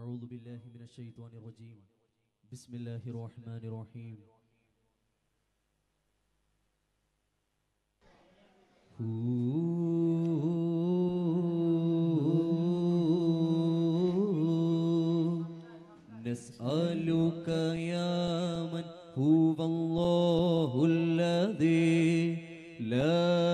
أعوذ بالله من الشيطان الرجيم. بسم الله الرحمن الرحيم. نسألك يا من هو الله الذي لا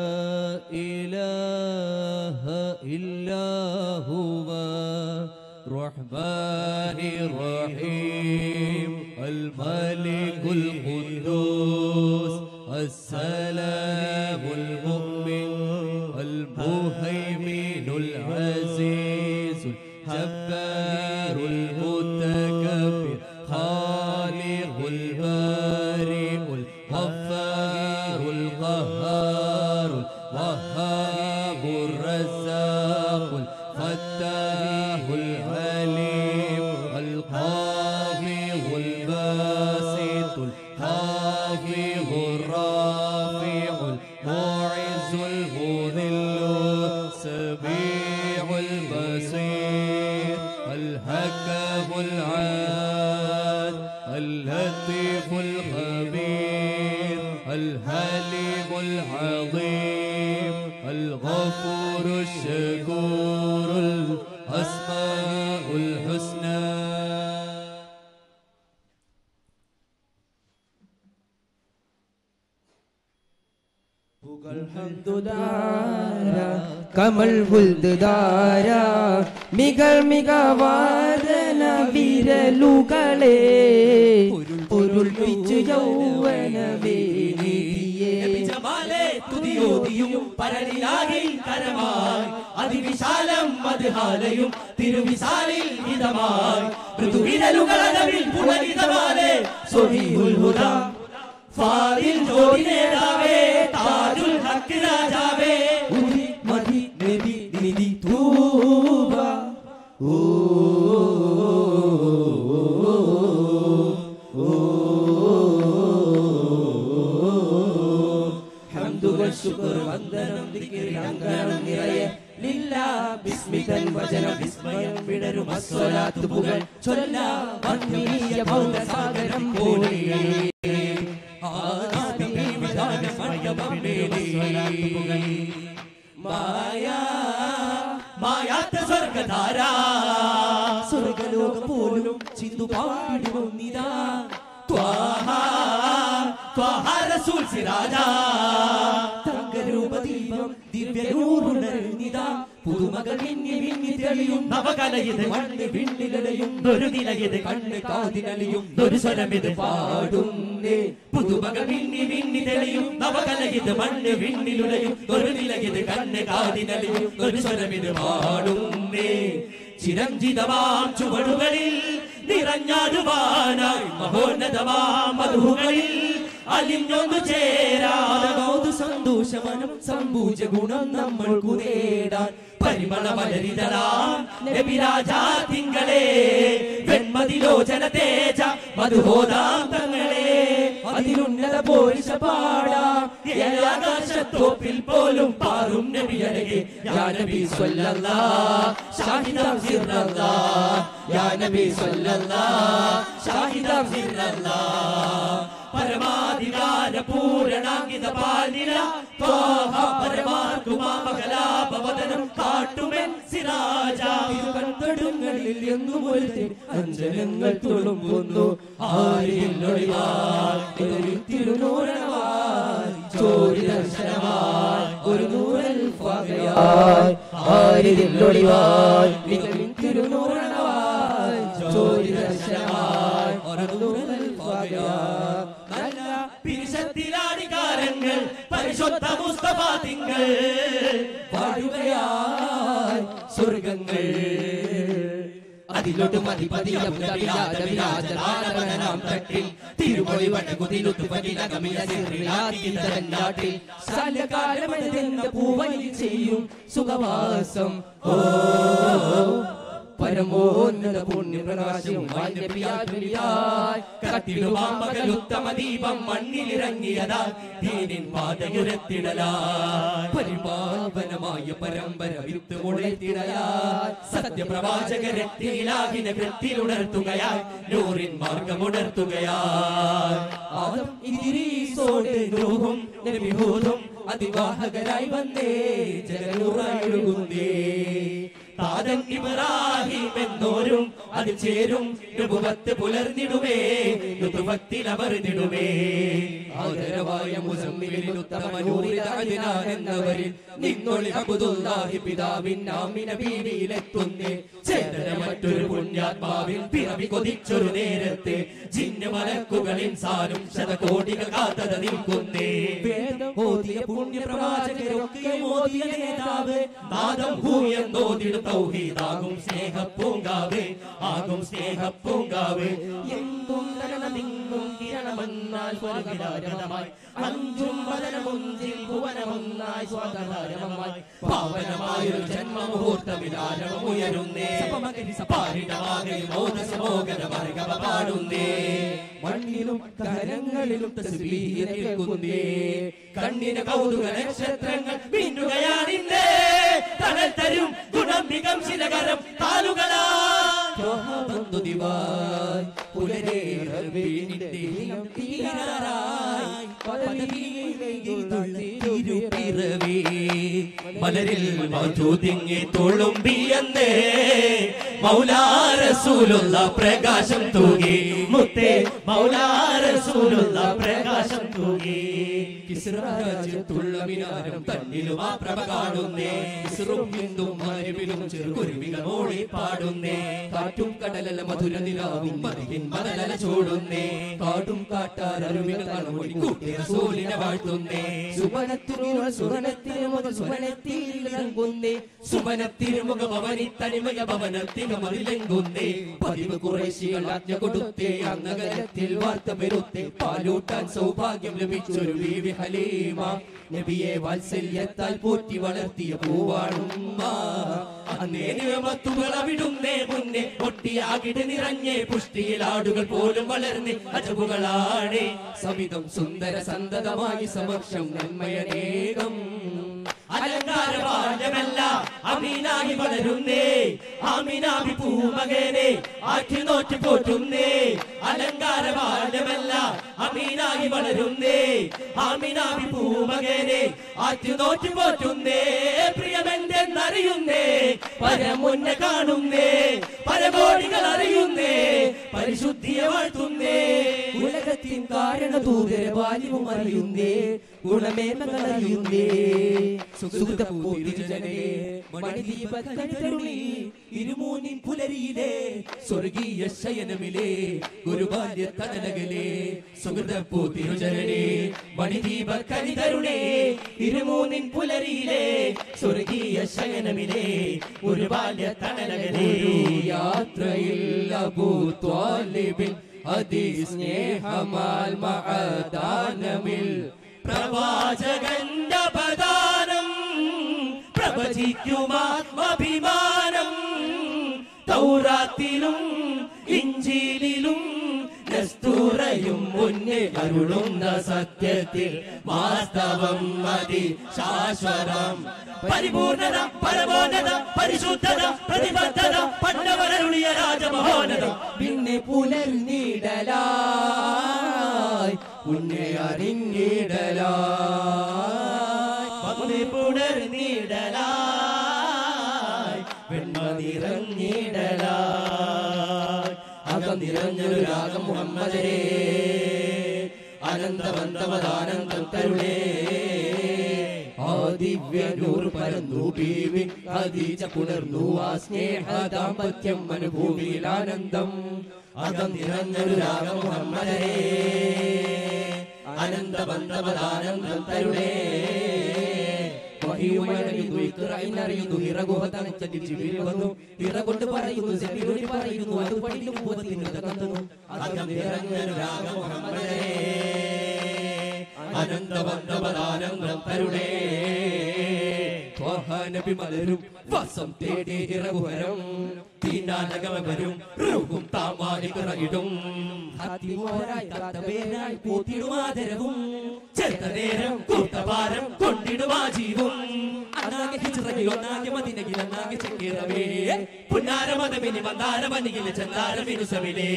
الرحمن الرحيم. الملك القدوس السلام المؤمن المهيمن العزيز الجبار المتكبر الباسط الحافظ الرافع المعز المذل السميع البصير الحكم العاد اللطيف الخبير الحليم العظيم الغفور الشكور الأسماء ഹംദുദാര കമൽ ഹുൽദാര മികൾ മികവാദന വിരലുകളെ പൊരുൾപ്പിച്ചു യൗവന തുതിയോതിയും പരലിലാകിൽ കരമായി. അതിവിശാലം മധുഹാലയും തിരുവിശാലിൽ ഹിതമായി. ഋതുവിരലുകളവിൽ പുളകിതമാലെ സ്വഹീഹുൽ ഹുദ. ഫാദിൽ ജോഡി നേതാവേ വചനം വിസ്മയം വിടരും അസ്വലാത്ത് പുകൾ. ചൊല്ലാ വന്ദനീയ ഭൗതസാഗരം പോലെ. മായാ മായാത്ത സ്വർഗധാര. സ്വർഗലോകം പോലും ചിന്തു പാടിടുന്നിതാ ത്വാഹ ത്വാഹ റസൂൽ സിറാജ തങ്കരൂപദീപം ദിവ്യനൂറുണരുന്നിതാ. പുതുമകൾ മിന്നി മിന്നി തെളിയും നവകലയത് മണ്ണ് വിണ്ണിലടയും ഒരു നിലയത് കണ്ണ് കാതിലലിയും ഒരു സ്വരമിത് പാടുന്നേ. പുതുമകൾ മിന്നി മിന്നി തെളിയും നവകലയത് മണ്ണ് വിണ്ണിലുടയും ഒരു നിലയത് കണ്ണ് കാതിനലിയും ഒരു സ്വരമിത് പാടുന്നേ. ചിരഞ്ജിതമാം ചുവടുകളിൽ നിറഞ്ഞാടുവാനായി മഹോന്നതമാം മധുകളിൽ അലിഞ്ഞൊന്നു ചേരാതെ കൗതു സന്തോഷമനം സമ്പൂജ ഗുണം നമ്മൾക്കു നേടാൻ. പരിമള മലരിതരാം നബിരാജാ തിങ്കളെ. വെൺമതിലോചന തേജ മധുഹോദാം തങ്ങളെ അതിനുന്നത പോരിശ പാടാം. പോലും പാറും നബിയടകെ യാ നബി സ്വല്ലല്ലാ ഷാഹിദാം സിറല്ലാ യാ നബി സിറല്ലാ പരമാധികാര പൂരണാങ്കിത പാലിന ത്വാഹ പരമാർക്കുമാമകലാപവദനം കാട്ടുമെൻ സിരാജ കൺതടുങ്ങളിൽ എന്നും ഒരു അഞ്ജനങ്ങൾ തുളുമ്പുന്നു. ചോരി ദർശനവാൽ ഒരു നൂറൽ ഫകയാൽ ആരിലൊളിവാൽ തിരുനൂറണവാൽ ചോരി ദർശനവാൽ ഒരു പരിശുദ്ധ മുസ്തഫ തിങ്കൾ പാടുകയാൽ സ്വർഗങ്ങൾ. അതിലൊട്ട് മതിപതിയാം തട്ടിൽ. തിരുമൊഴി വടകുതിലുത്തുപതിലകമിലാട്ടിൽ സലകാലമെന്ന പൂവനിൽ ചെയ്യും സുഖവാസം. ഓ പരമോന്നത പുണ്യപ്രകാശം നബിയായി കത്തിടുമാമകലുത്തമ ദീപം മണ്ണിലിറങ്ങിയതാ ദീനിൻ പാതയുരത്തിടലായി. പരിപാവനമായ പരമ്പര വിത്ത് മുളത്തിടയായി സത്യപ്രവാചകരത്തിലാകിന കൃത്തിലുണർത്തുകയായി നൂറിൻ മാർഗമുണർത്തുകയായി. ആദം മാർഗം നൂഹും നബി ഹൂദും അതിവാഹകരായി വന്നേ. ജഗനുറായൊഴുകുന്നേ താതൻ ഇബ്രാഹിം എന്നോരും അത് ചേരും. പുലർന്നിടുവേ പുലർന്നിടുമേ. നുബുവത്തിൽ അമർന്നിടുമേ ആദരവായ മുസമ്മിലിൽ ഉത്തമനൂരിൽ നിന്നൊളി അബുദുല്ലാഹി പിതാവിൻ നാമിന ബീവിയിലെത്തുന്നേ ചേതന മറ്റൊരു പുണ്യാത്മാവിൽ പിറവി കൊതിച്ചൊരു നേരത്തെ ജിന്നു മലക്കുകളിൻ സാരും ശതകോടികൾ കാത്തത നിൽക്കുന്നേ. ഓതിയ പുണ്യപ്രവാചകരൊക്കെ ഓതിയ നേതാവ്. നാദം ഹൂയെന്നോതിടും തൗഹീദാകും സ്നേഹപ്പൂങ്കാവ്. ആകും സ്നേഹപ്പൂങ്കാവ്. എന്തും തരണമിങ്ങും കിരണമെന്നാൽ സ്വർഗതാരമായി അഞ്ചും വദനമൊഞ്ചിൽ ഭുവനമൊന്നായി സ്വർഗതാരമായി പാവനമായൊരു ജന്മമുഹൂർത്തമിലാരമുയരുന്നേ പാടുന്നേ മണ്ണിലും കരങ്ങളിലും തസ്ബീഹ് കേൾക്കുന്നേ കണ്ണിന് കൗതുക നക്ഷത്രങ്ങൾ മിന്നുകയാണിന്നേ തണൽ തരും ഗുണം മികം ശിലകരം താലുകളാ. ദിവായ് പുലരേ റബ്ബിന്റെ ദിനം തീരാറായി. തിരുപ്പിറവി മലരിൽ മധുതിങ്ങി തുളുമ്പിയെന്നേ. മൗലാരസൂലുള്ള പ്രകാശം തൂകി. മുത്തേ മൗലാരസൂലുള്ള പ്രകാശം തൂകി. രാജ്യത്തുള്ള മിനാരം തന്നിലും ആ പ്രഭ കാണുന്നേ. ഇസ്രും ഹിന്ദും മരുവിലും ചെറുകുരുവികൾ ഓടി പാടുന്നേ. കാറ്റും കടലല മധുര നിലാവും മതിഹിൻ മതലല ചൂടുന്നേ. കാടും കാട്ടാരരുവികൾ തലമൊഴി കൂട്ടി റസൂലിനെ വാഴ്ത്തുന്നേ. സുബനത്തിനുള്ള സുഗനത്തിന് മുതൽ സുഗനത്തിൽ ഇറങ്ങുന്നേ. സുമനത്തിരുമുഖ ഭവനി തനിമയ ഭവനത്തിക മതിലെങ്കുന്നേ പതിവ് കുറേശികൾ ആജ്ഞ കൊടുത്തേ. നഗരത്തിൽ വാർത്ത വരുത്തേ പാലൂട്ടാൻ സൗഭാഗ്യം ലഭിച്ചൊരു ബീവി ഹലീമ. നബിയെ വാത്സല്യത്താൽ പോറ്റി വളർത്തിയ പൂവാണുമ്മ. അന്നേ നിയമത്തുകൾ അവിടുന്നേ മുന്നേ ഒട്ടിയാകിട് നിറഞ്ഞേ. പുഷ്ടിയിൽ ആടുകൾ പോലും വളർന്ന്. അജബുകളാണേ സവിധം സുന്ദര സന്തതമായി സമക്ഷം നന്മയനേകം. അമീനായി വളരുന്നേ ആമിനാബി പൂമകനെ ആറ്റി നോറ്റ് പോറ്റുന്നേ അലങ്കാര ബാല്യമല്ല അമീനായി വളരുന്നേ ആമിനാബി പൂമകനെ ആറ്റി നോറ്റ് പോറ്റുന്നേ പ്രിയമെന്തെന്നറിയുന്നേ പരമുന്നെ കാണുന്നേ പരകോടികൾ അറിയുന്നേ പരിശുദ്ധിയെ വാഴ്ത്തുന്നേ ഉലകത്തിൻ കാരണദൂതര ബാല്യവും അറിയുന്നേ ഗുണമേന്മകൾ അറിയുന്നേ ഇരുമൂന്നിൻ പുലരിയിലെ സ്വർഗീയ ശയനമിലേ ഗുരുബാല്യ തനലകലേ സുഹൃതപ്പൂ തിരുചരണേ മണിദീപ പുലരിയിലെ സ്വർഗീയ ശയനമിലേ ഗുരുബാല്യ യാത്രയിൽ അബൂ അതിസ്നേഹമാൽ മഅദാനമിൽ പ്രവാചകന്റെ പദാനം പ്രവചിക്കുമാത്മഭിമാനം. തൗറാത്തിലും ഇഞ്ചിയിലും കസ്തൂറയും മുന്നിൽ അരുളുന്ന സത്യത്തിൽ വാസ്തവം മതി. ശാശ്വതം. പരിപൂർണത പരമോന്നത പരിശുദ്ധത പ്രതിബദ്ധത പണ്ടവരരുളിയ രാജമഹോന്നത. പിന്നെ പുലർന്നിടലായി ഉന്നെ അറിഞ്ഞിടലായി. പകുതി നിറഞ്ഞൊരു രാഗം മുഹമ്മദരേ. അനന്തവന്തവദാനന്ദം തരുളേ ആ ദിവ്യനൂർ പരന്നു ബീവി ഖദീജ പുണർന്നു ആ സ്നേഹ ദാമ്പത്യം അനുഭൂമിയിൽ ആനന്ദം. അകം നിറഞ്ഞൊരു രാഗം മുഹമ്മദരേ. അനന്തബന്ധപദാനന്ദം തരുളേ ഇത്രയിനറിയുന്നു ഇറകുഹ തണച്ചതി ജിബിൽ വന്നു. ഇറ കൊണ്ട് പറയുന്നു സെബിലൊരു പറയുന്നു അത് പഠിക്കും പൂവത്തിന് തകർന്നു അകം നിറഞ്ഞൊരു നബി മലരും വസം തേടി ഇറവുവരും തീനാനകമ വരും റൂഹും താമാലി പിറയിടും ഹത്തിമോരായി തത്തവേനായി പൂത്തിടുമാതരവും ചെറുത്ത നേരം കൂട്ടഭാരം കൊണ്ടിടുമാ ജീവും ചിറകിൽ ഒന്നാകെ മതിനകിൽ ഒന്നാകെ ചെക്കേറവേ. പുന്നാരമതമിനി മന്ദാരമണിയിലെ ചന്ദാരമിനുസമിലേ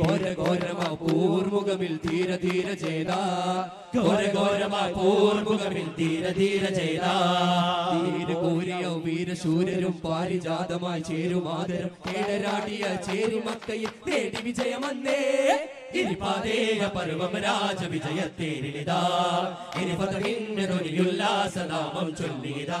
ഘോര ഘോരമാ പൂർമുഖമിൽ തീര തീര ചെയ്ത. ഘോര ഘോരമാ പൂർമുഖമിൽ തീര തീര ചെയ്ത. ൂര്യവും വീരശൂരരും പാരിജാതമായി ചേരുമാതരം കേടരാടിയ ചേരുമക്കയിൽ തേടി വിജയമന്നേ ഇരുപാതേയ പർവം രാജ വിജയത്തേരിതാ ഇരുപതകിന്നൊരിയുല്ലാസനാമം ചൊല്ലിയതാ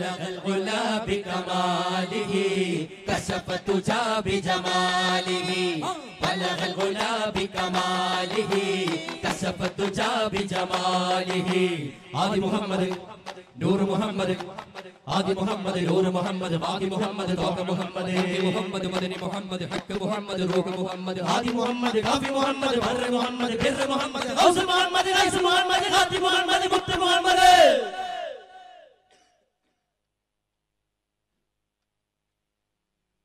علق العلا بكماله كشف تجا بجماله بلغ العلا بكماله كشف تجا بجماله آل محمد نور محمد ആദ്യ മുഹമ്മദ് നൂറ് മുഹമ്മദ് ആദ്യ മുഹമ്മദ് തോക്ക മുഹമ്മദ് മുഹമ്മദ് മദനി മുഹമ്മദ് ഹക്ക് മുഹമ്മദ് റൂഹ് മുഹമ്മദ് ആദി മുഹമ്മദ് കാഫി മുഹമ്മദ് ബർര മുഹമ്മദ് ബിർ മുഹമ്മദ് ഔസ് മുഹമ്മദ് ഐസ് മുഹമ്മദ് ഖാത്തി മുഹമ്മദ് മുത്ത് മുഹമ്മദ്.